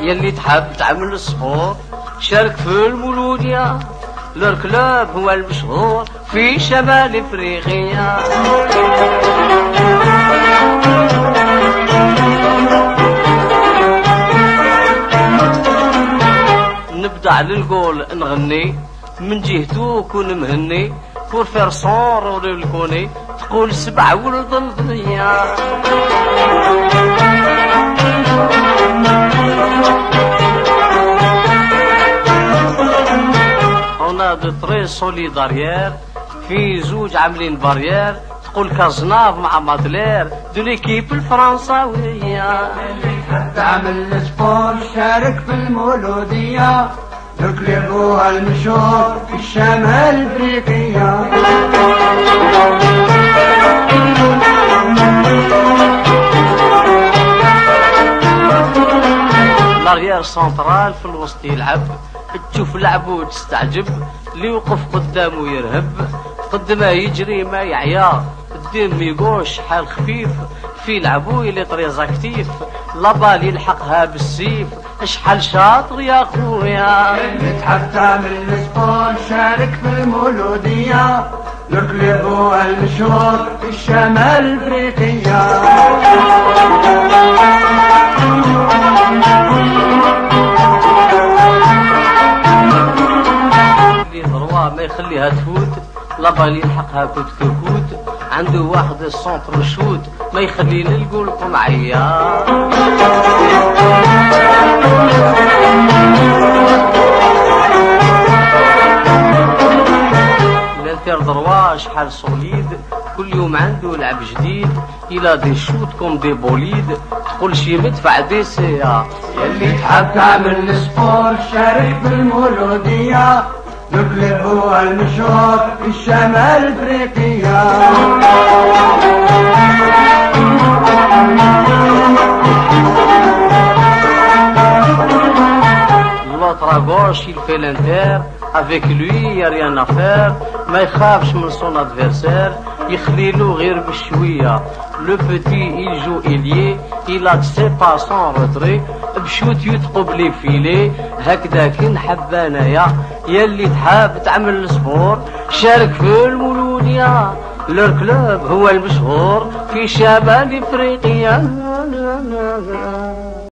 يلي تحب تعمل السبور شارك في المولودية. الكلوب هو المشهور في شمال إفريقيا. نبدع للقول نغني من جهتو كون مهني. بور فير سون رولي الكوني تقول سبع ولد الدنيا. a de très solidaritaires في زوج عاملين بارير تقول كازناف مع مادلير دو ليكيب الفرنساوية. تعمل سبور شارك في المولودية. نكلبو المشهور في الشمال الافريقية لاريير سنترال في الوسط يلعب. تشوف لعبه وتستعجب اللي يوقف قدامه يرهب قد ما يجري ما يعيا الدم يقوش شحال خفيف. في لعبو اللي طريز اكتيف لابال يلحقها بالسيف. شحال شاطر يا خويا اللي تحب تعمل سبور شارك في المولودية نكلبو المشهور في الشمال ضروا ما يخليها تفوت لابال يلحقها كوت كوت. عنده واحد السونتر شوت ما يخلي نلقوا القمعية الانتر دروا شحال صوليد كل يوم عنده لعب جديد إلى دي شوت كوم دي بوليد تقول شي مدفع دي سي اللي تحب تعمل سبور شارك في المولودية نكلبو المشهور في الشمال الافريقية gauche, il fait l'inter. Avec lui, il n'y a rien à faire. ما يخافش من son adversaire. يخليلو غير بشوية. Il joue ailier. Il accepte pas son retrait. ب shoot يثقب les filets. هكذا كي نحب انايا. يلي تحب تعمل ال sport. شارك في المولودية. leur club هو المشهور في شمال افريقيا